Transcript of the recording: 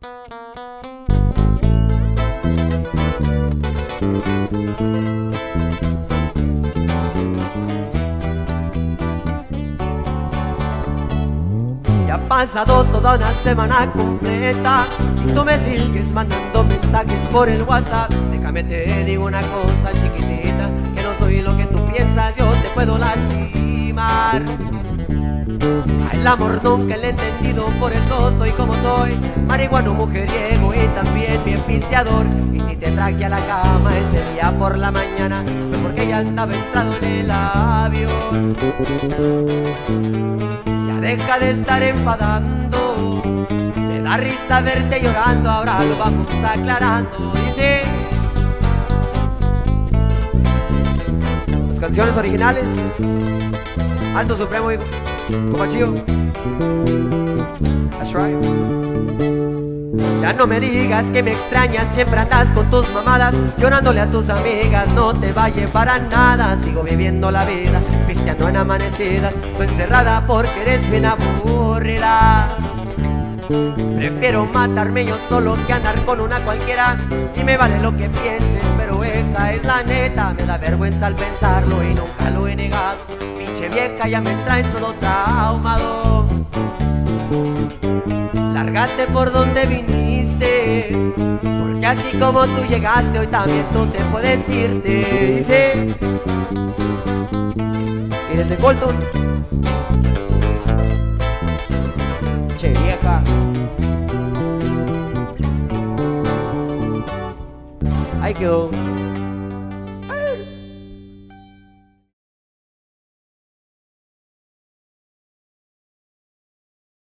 Thank you. Ya ha pasado toda una semana completa y tú me sigues mandando mensajes por el WhatsApp. Déjame te digo una cosa chiquitita, que no soy lo que tú piensas, yo te puedo lastimar. El amor nunca le he entendido, por eso soy como soy Marihuano, mujeriego y también bien pisteador Y si te traje a la cama ese día por la mañana Fue porque ya andaba entrado en el avión deja de estar enfadando Me da risa verte llorando, ahora lo vamos aclarando Dice Las canciones originales Alto Supremo, hijo Comachío. That's right. Ya no me digas que me extrañas, siempre andas con tus mamadas, llorándole a tus amigas, no te va a llevar a nada. Sigo viviendo la vida, pisteando en amanecidas, tú encerrada porque eres bien aburrida. Prefiero matarme yo solo que andar con una cualquiera Y me vale lo que pienses, pero esa es la neta Me da vergüenza al pensarlo y nunca lo he negado Pinche vieja, ya me traes todo traumado Por donde viniste. Porque así como tú llegaste, hoy también tú te puedes irte. Dice Y desde Colton. Che vieja. Ahí quedó